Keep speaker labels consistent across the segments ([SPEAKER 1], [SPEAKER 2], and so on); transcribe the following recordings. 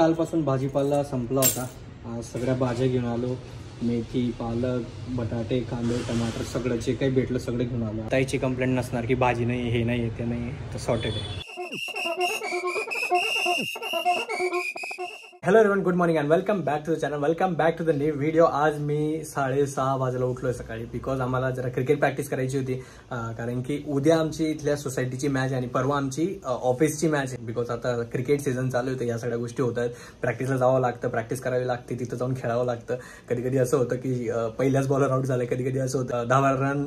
[SPEAKER 1] कालपासून भाजीपाला संपला होता. आज सगळ्या भाज्या घेऊन आलो. मेथी पालक बटाटे कांदे टमाटर सगळं जे काही भेटलं सगळं घेऊन आलो. ताईची कंप्लेंट नसणार की भाजी नाही हे नाही ते नाही. तर सॉर्टेड आहे. Hello everyone good morning and welcome back to the channel welcome back to the new video आज मी साडेसहा वाजेला उठलोय सकाळी बिकॉज आम्हाला जरा क्रिकेट प्रॅक्टिस करायची होती. कारण की उद्या आमची इथल्या सोसायटीची मॅच आहे आणि परवा आमची ऑफिसची मॅच आहे. बिकॉज आता क्रिकेट सीझन चालू होतं या सगळ्या गोष्टी होत आहेत. प्रॅक्टिसला जावं लागतं प्रॅक्टिस करावी लागते तिथं जाऊन खेळावं लागतं. कधी कधी असं होतं की पहिल्याच बॉलर आउट झालं कधी कधी असं होतं दहा बारा रन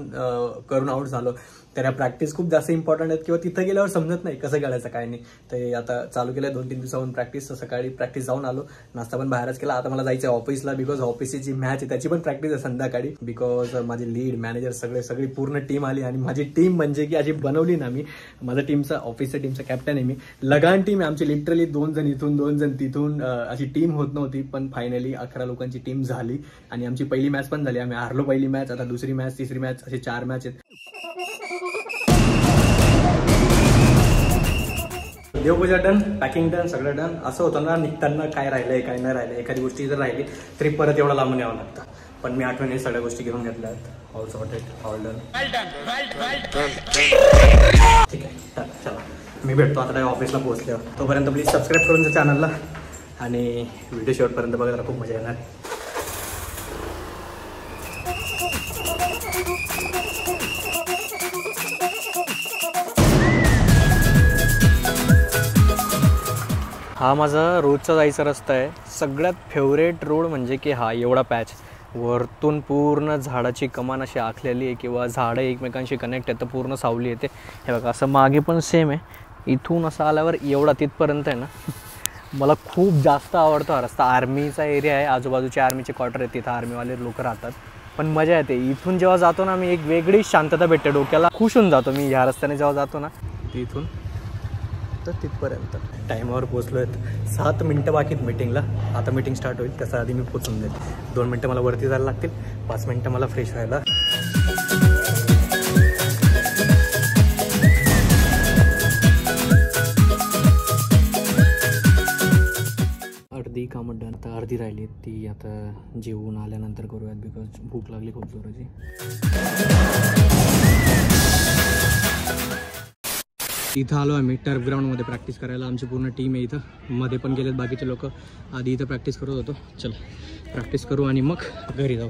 [SPEAKER 1] करून आउट झालो. तर या प्रॅक्टिस खूप जास्त इम्पॉर्टंट आहेत किंवा तिथं गेल्यावर समजत नाही कसं खेळायचं काय नाही. तर आता चालू केलं दोन तीन दिवसाहून प्रॅक्टिस तर सकाळी प्रॅक्टिस जाऊन आलो. नाश्ता पण बाहेरच केला. आता मला जायचं आहे ऑफिसला बिकॉज ऑफिसची जी मॅच आहे त्याची पण प्रॅक्टिस आहे संध्याकाळी. बिकॉज माझी लीड मॅनेजर सगळे सगळी पूर्ण टीम आली आणि माझी टीम म्हणजे की अशी बनवली ना मी माझ्या टीमचा ऑफिसच्या टीमचा कॅप्टन आहे मी. लगान टीम आहे आमची लिटरली दोन जण इथून दोन जण तिथून अशी टीम होत नव्हती पण फायनली अकरा लोकांची टीम झाली. आणि आमची पहिली मॅच पण झाली. आम्ही हारलो पहिली मॅच आता दुसरी मॅच तिसरी मॅच असे चार मॅच आहेत. देवपूजा डन पॅकिंग डन सगळं डन असं होतं ना निघताना काय राहिलंय काय नाही राहिलं एखादी गोष्टी जर राहिली तरी परत एवढं लांबून यावं लागतं. पण मी आठवणी सगळ्या गोष्टी घेऊन घेतल्या ऑल सॉर्टेड ऑल डन ठीक आहे चला, चला. मी भेटतो आता ऑफिसला पोहोचल्यावर. तोपर्यंत प्लीज सबस्क्राईब करून द्या चॅनलला आणि व्हिडिओ शेवटपर्यंत बघायला खूप मजा येणार. हा माझा रोजचा जायचा रस्ता आहे. सगळ्यात फेवरेट रोड म्हणजे की हा एवढा पॅच वरतून पूर्ण झाडाची कमान अशी आखलेली आहे किंवा झाडं एकमेकांशी कनेक्ट आहे तर पूर्ण सावली येते. हे बघा असं मागे पण सेम आहे. इथून असं आल्यावर एवढा तिथपर्यंत आहे ना. मला खूप जास्त आवडतो हा रस्ता. आर्मीचा एरिया आहे. आजूबाजूचे आर्मीचे क्वार्टर आहेत. तिथं आर्मीवाले लोक राहतात. पण मजा येते. इथून जेव्हा जातो ना मी एक वेगळी शांतता भेटते. डोक्याला खुश होऊन जातो मी ह्या रस्त्याने जेव्हा जातो ना तिथून तर तिथपर्यंत. टाईमावर पोचलो आहेत सात मिनटं बाकी आहेत मीटिंगला आता मीटिंग स्टार्ट होईल. त्याच्या आधी मी पोचून जाईल. दोन मिनटं मला वरती जायला लागतील. पाच मिनटं मला फ्रेश व्हायला. अर्धी कामं डन आता अर्धी राहिली. ती आता जेवून आल्यानंतर करूयात बिकॉज भूक लागली खूप जोराची. इथं आलो आम्ही टर्फ ग्राउंडमध्ये प्रॅक्टिस करायला. आमची पूर्ण टीम आहे इथं. मध्ये पण गेलेत बाकीचे लोक. आधी इथं प्रॅक्टिस करत होतो. चला प्रॅक्टिस करू आणि मग घरी जाऊ.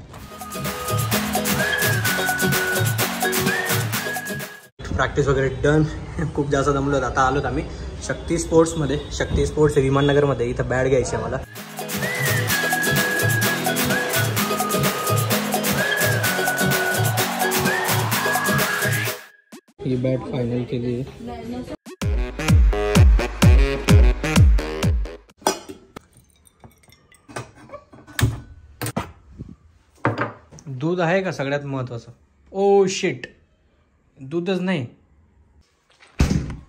[SPEAKER 1] प्रॅक्टिस वगैरे डन खूप जास्त जमलो आता आलोत आम्ही शक्ती स्पोर्ट्समध्ये शक्ती स्पोर्ट्स विमाननगरमध्ये. इथं बॅट घ्यायची आहे मला ही बॅट फायनल केली. आहे दूध आहे का सगळ्यात महत्वाचं? Oh, ओ शिट दूधच नाही.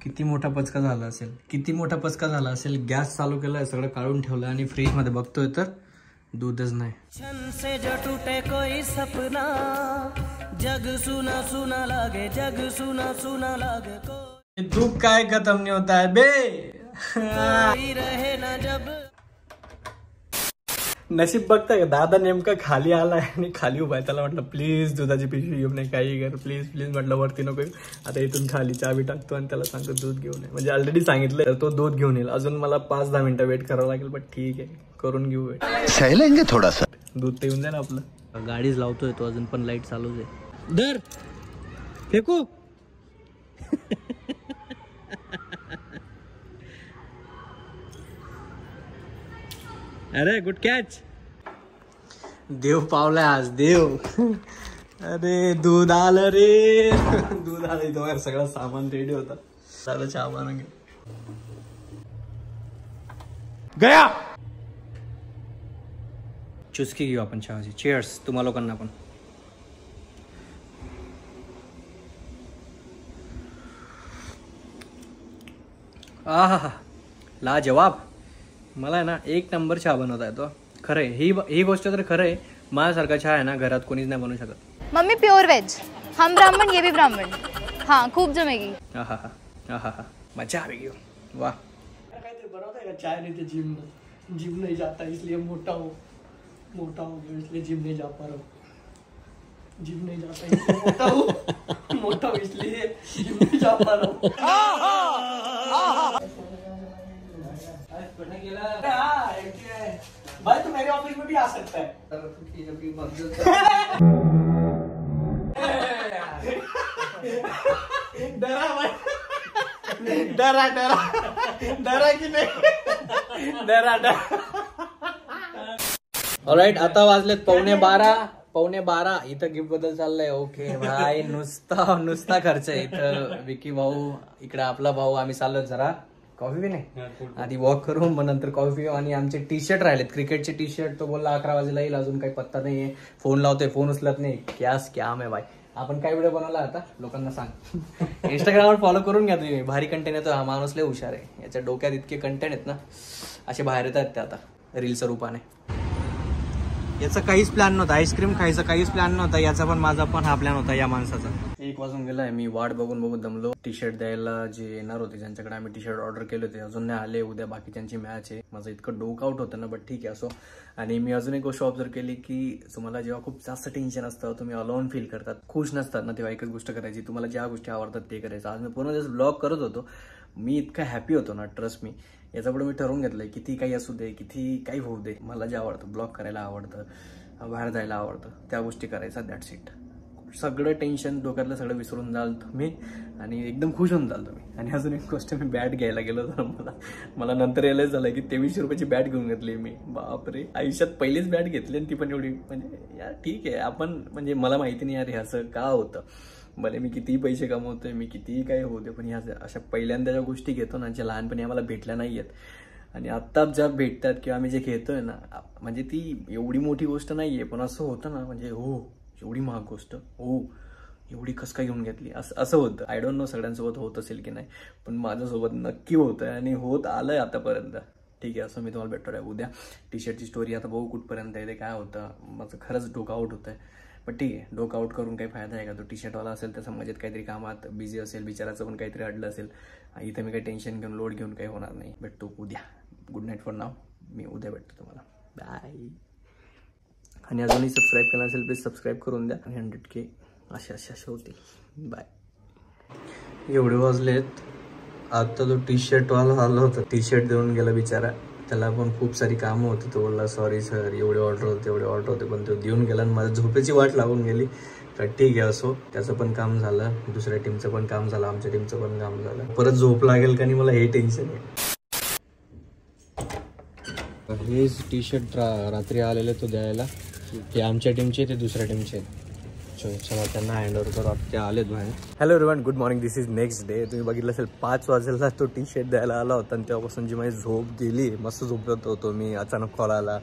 [SPEAKER 1] किती मोठा पचका झाला असेल. किती मोठा पचका झाला असेल गॅस चालू केलाय सगळं काढून ठेवलं आणि फ्रीजमध्ये बघतोय तर दूधच नाही.
[SPEAKER 2] जग सुना सुना लागे जग सुना सुना लागे
[SPEAKER 1] दुःख काय खतम नाही होता है बे।
[SPEAKER 2] रहे ना जब।
[SPEAKER 1] नशीब बघताय का दादा नेमका खाली आलाय आणि खाली उभा आहे. त्याला म्हटलं प्लीज दुधाची पिशवी घेऊन ये काही कर. प्लीज प्लीज म्हटलं वरती नको. आता इथून खाली चावी टाकतो आणि त्याला सांगतो दूध घेऊन ये. म्हणजे ऑलरेडी सांगितलं तर तो दूध घेऊन येईल. अजून मला पाच दहा मिनिटं वेट करावं लागेल पण ठीक आहे. करून घेऊ वेट
[SPEAKER 3] सह लेंगे थोड़ा सा
[SPEAKER 1] दूध तर येऊन जाईल आपलं. गाडीच लावतोय तो अजून पण लाइट चालूच आहे. दर फेकू अरे गुड कॅच। देव पावलाय आज देव। अरे दूध आलं रे। दूध आलं इथं बाहेर सगळं सामान रेडी होता। दादा चहा बनवून गया! चुस्की घेऊ आपण चहाची. चेअर्स तुम्हा लोकांना पण. आहा ला जवाब मला आहे ना एक नंबर चहा बनवता येतो. खरं आहे ही ही गोष्ट तर खरं आहे माझ्यासारखा चहा आहे ना घरात कोणीच नाही बनवू शकत.
[SPEAKER 4] मम्मी प्योर वेज हम ब्राह्मण ये भी ब्राह्मण. हाँ खूब जमेगी.
[SPEAKER 1] आहा हा आहा हा मजा आ गई वा काहीतरी बनवताय का? चाय नाही ते जिम जिम नहीं जाता इसलिए मोटा हो. मोटा हो गया इसलिए जिम नहीं जा पा रहा हूँ जिम नहीं जाता इसलिए मोटा हो. मोटा हो इसलिए जिम नहीं जा पा रहा हूँ भाई तू मेरे ऑफ़िस में भी आ सकता है डरा डरा डरा की नाही डरा डरा ऑलराईट आता वाजलेत पावणे बारा. पावणे बारा इथं गिफ्टबद्दल चाललंय. ओके भाई नुसता नुसता खर्च आहे. इथं विकी भाऊ इकडे आपला भाऊ आम्ही चाललो जरा. कॉफी बी नाही आधी वॉक करू मग नंतर कॉफी आणि आमचे टी शर्ट राहिलेत. क्रिकेटचे टी शर्ट तो बोलला अकरा वाजेला येईल अजून काही पत्ता नाहीये. फोन लावतोय फोन उचलत नाही. क्या स्कॅम आहे भाई. आपण काय व्हिडिओ बनवला आता? लोकांना सांग. इंस्टाग्रामवर फॉलो करून घ्या तुम्ही. भारी कंटेंट येतो हा माणूस लय हुशार आहे. याच्या डोक्यात इतके कंटेंट आहेत ना. असे बाहेर येतात ते आता. रीलच्या रूपाने. याचा काहीच प्लॅन नव्हता. आईस्क्रीम खायचा काहीच प्लॅन नव्हता. याचा पण माझा पण हा प्लॅन होता या माणसाचा. एक वाजून गेलाय. मी वाट बघून बघून दमलो. टी शर्ट द्यायला जे येणार होते ज्यांच्याकडे आम्ही टी शर्ट ऑर्डर केले होते अजून नाही आले. उद्या बाकीच्यांची मॅच आहे. माझं इतकं डोक आउट होतं ना बट ठीक आहे असो. आणि मी अजून एक गोष्ट ऑब्झर्व केली की तुम्हाला जेव्हा खूप जास्त टेन्शन असतं तुम्ही अलाउन फील करतात. खुश नसतात ना तेव्हा एकच गोष्ट करायची. तुम्हाला ज्या गोष्टी आवडतात ते करायचं. आज मी पूर्ण दिवस ब्लॉग करत होतो. मी इतका हॅपी होतो ना ट्रस्ट मी याचा पुढे मी ठरवून घेतलंय किती काही असू दे किती काही होऊ दे मला जे आवडतं ब्लॉग करायला आवडतं बाहेर जायला आवडतं त्या गोष्टी करायचा दॅट सीट सगळं टेन्शन डोक्यातलं सगळं विसरून जाल तुम्ही आणि एकदम खुश होऊन जाल तुम्ही. आणि अजून एक गोष्ट मी बॅट घ्यायला गेलो होतो मला मला नंतर रिअलाइज झालं की तेवीसशे रुपयाची बॅट घेऊन घेतली मी. बापरे आयुष्यात पहिलीच बॅट घेतली आणि ती पण एवढी म्हणजे यार ठीक आहे आपण म्हणजे मला माहिती नाही यार हे असं का होतं. भले मी कितीही पैसे कमवतोय मी कितीही काही होते पण ह्या अशा पहिल्यांदा ज्या गोष्टी घेतो ना ज्या लहानपणी आम्हाला भेटल्या नाही आहेत आणि आत्ता ज्या भेटतात किंवा आम्ही जे घेतोय ना म्हणजे ती एवढी मोठी गोष्ट नाही आहे पण असं होतं ना म्हणजे हो एवढी महाग गोष्ट हो एवढी कस काय घेऊन घेतली? असं असं होतं. आय डोंट नो सगळ्यांसोबत होत असेल की नाही पण माझ्यासोबत नक्की होतंय आणि होत आलं आहे आतापर्यंत. ठीक आहे असं मी तुम्हाला भेटतो. आहे उद्या टी शर्टची स्टोरी आता बघू कुठपर्यंत आहे ते काय होतं. माझं खरंच डोकं आउट होतं आहे पण ठीक आहे डोकं आउट करून काही फायदा आहे का? तो टी शर्टवाला असेल तर समाजात काहीतरी कामात बिझी असेल बिचाराचं पण काहीतरी अडलं असेल इथं मी काही टेन्शन घेऊन लोड घेऊन काही होणार नाही. भेटतो उद्या. गुड नाईट फॉर नाव मी उद्या भेटतो तुम्हाला. बाय आणि अजूनही सबस्क्राईब केला असेल प्लीज सबस्क्राईब करून द्या. आणि हंड्रेड के असे असे असे होतील. बाय एवढे वाजलेत. आता तो टी शर्टवाला आला होता. टी शर्ट देऊन गेला बिचारा. त्याला पण खूप सारी कामं होती. तो बोलला सॉरी सर एवढे ऑर्डर होते एवढे ऑर्डर होते पण तो देऊन गेला आणि माझ्या झोपेची वाट लागून गेली. तर ठीक आहे असो. त्याचं पण काम झालं. दुसऱ्या टीमचं पण काम झालं. आमच्या टीमचं पण काम झालं. परत झोप लागेल का नाही मला हे टेन्शन आहे. हेच टी शर्ट रात्री आलेले तो द्यायला. ते आमच्या टीमचे ते दुसऱ्या टीमचे आहेत. चला त्यांना हँड ओव्हर करू ते आलेत बाहेर. Hello everyone good morning this is next day तुम्ही बघितलं असेल पाच वाजेला तो टी शर्ट द्यायला आला होता आणि तेव्हापासून जी माझी झोप गेली मस्त झोपत होतो मी. अचानक कॉल आला.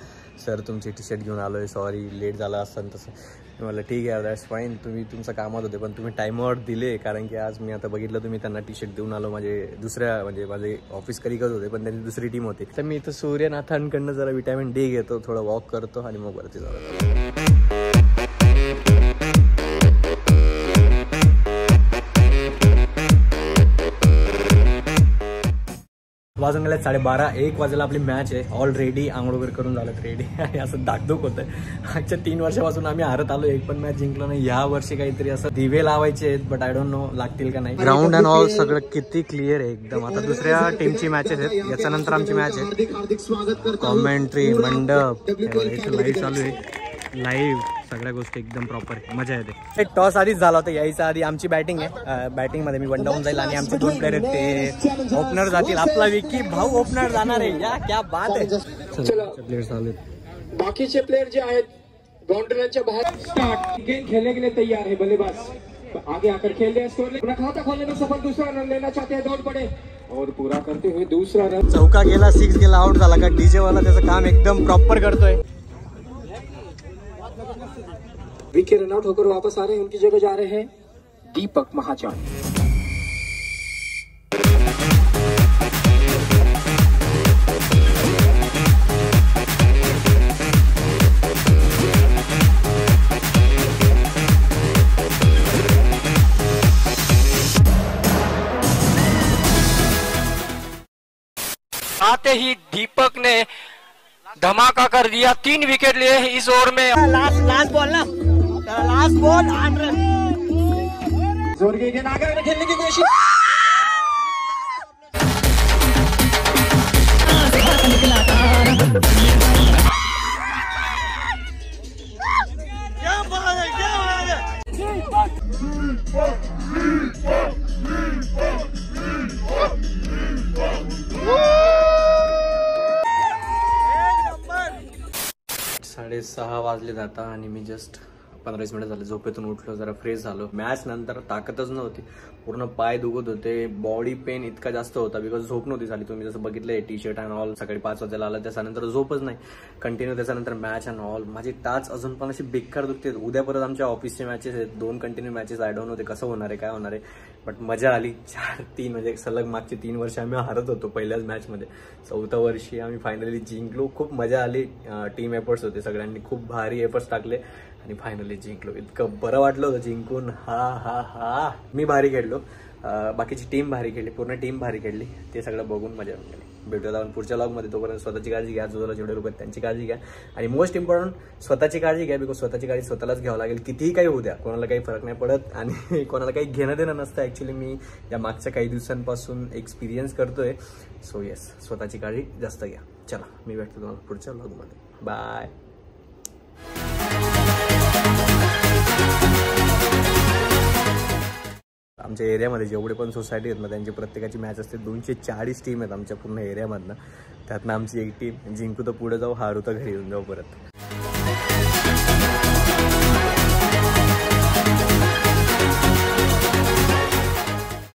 [SPEAKER 1] सर तुमची टी शर्ट घेऊन आलो आहे सॉरी लेट झाला असं तसं. मी म्हटलं ठीक आहे दॅट्स फाईन तुम्ही तुमचं कामात होते पण तुम्ही टाईमावर दिले. कारण की आज मी आता बघितलं तुम्ही त्यांना टी शर्ट देऊन आलो. माझे दुसऱ्या म्हणजे माझे ऑफिस कलिगच होते पण त्यांची दुसरी टीम होती. तर मी इथं सूर्यनाथांकडनं जरा विटॅमिन डी घेतो थोडं वॉक करतो आणि मग वरती जातो. वाजून गेले साडेबारा एक वाजेला आपली मॅच आहे. ऑलरेडी आंघोळ वगैरे करून झालं रेडी आणि असं दागदुख होतं मागच्या तीन वर्षापासून आम्ही हारत आलो एक पण मॅच जिंकलो नाही. या वर्षी काहीतरी असं दिवे लावायचे आहेत बट आय डोंट नो लागतील का नाही. ग्राउंड अँड ऑल सगळं किती क्लिअर आहे एकदम. आता दुसऱ्या टीमची मॅचेस आहेत याच्यानंतर आमची मॅच आहे. कॉमेंट्री मंडप लाईव्ह चालू आहे. लाईव्ह सगळ्या गोष्टी एकदम प्रॉपर मजा येते. टॉस आधीच झाला होता यायचा आधी आमची बॅटिंग आहे. बॅटिंगमध्ये मी वन डाऊन जाईल आणि आमचे दोन प्लेअर आहेत ते ओपनर जातील. आपला विकी भाऊ ओपनर जाणार आहे. या क्या बात आहे.
[SPEAKER 3] बाकीचे प्लेयर जे आहेत बाउंड्रीच्या बाहर स्टार्ट खेलने के लिए तैयार है बल्लेबाज. आगे आकर खेल रहे स्कोर अपना खाता खोलने में सफल दूसरा रन लेना चाहते हैं दौड़ पड़े. और पूरा करते हुए दूसरा रन
[SPEAKER 1] चौका गेला सिक्स गेला आउट झाला. का डीजे वाला त्याचं काम एकदम प्रॉपर करतोय.
[SPEAKER 3] विके रन आउट होकर वापस आ रहे हैं उनकी जगह जा रहे हैं दीपक महाजन।
[SPEAKER 2] आते ही दीपक ने
[SPEAKER 3] धमाका कर दिया तीन विकेट लिए इस ओवर में। ज़ोर के लिए नागर ने खेलने की कोशिश।
[SPEAKER 1] साडेसहा वाजले जाता आणि मी जस्ट पंधरा वीस मिनिट झाले झोपेतून उठलो जरा फ्रेश झालो. मॅच नंतर ताकदच नव्हती. पूर्ण पाय दुखत होते बॉडी पेन इतका जास्त होता बिकॉज झोप नव्हती झाली. तुम्ही जसं बघितलंय टी शर्ट अँड ऑल सकाळी पाच वाजायला आलं त्याच्यानंतर झोपच नाही. कंटिन्यू त्याच्यानंतर मॅच अँड ऑल माझी टाच अजून पण अशी बेकार दुखते. उद्या परत आमच्या ऑफिसचे मॅचेस आहेत. दोन कंटिन्यू मॅचेस आय डोंट होते कसं होणार आहे काय होणार आहे. बट मजा आली. चार तीन म्हणजे सलग मागचे तीन वर्ष आम्ही हारत होतो पहिल्याच मॅचमध्ये चौथ्या वर्षी आम्ही फायनली जिंकलो. खूप मजा आली. टीम एफर्ट्स होते सगळ्यांनी. खूप भारी एफर्ट्स टाकले. आणि फायनली जिंकलो. इतकं बरं वाटलं होतं जिंकून. हा हा हा. मी भारी खेळलो. बाकीची टीम भारी खेळली. पूर्ण टीम भारी खेळली. ते सगळं बघून मजा येऊन गेली. भेटूया आपण पुढच्या लॉगमध्ये तोपर्यंत स्वतःची काळजी घ्या. जोला जेवढे रुपये त्यांची काळजी घ्या. आणि मोस्ट इम्पॉर्टंट स्वतःची काळजी घ्या बिकॉज स्वतःची काळजी स्वतःलाच घ्यावं लागेल. कितीही काही होऊ द्या. कोणाला काही फरक नाही पडत. आणि कोणाला काही घेणं देणं नसतं. ॲक्च्युली मी या मागच्या काही दिवसांपासून एक्सपिरियन्स करतोय. सो येस स्वतःची काळजी जास्त घ्या. चला मी भेटतो तुम्हाला पुढच्या लॉगमध्ये बाय आमच्या एरियामध्ये जेवढे पण सोसायटी आहेत ना त्यांची प्रत्येकाची मॅच असते. दोनशे चाळीस टीम आहेत आमच्या पूर्ण एरियामधनं. त्यातनं आमची एक टीम जिंकू तर पुढे जाऊ हारू तर घरी येऊन जाऊ परत.